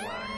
Black.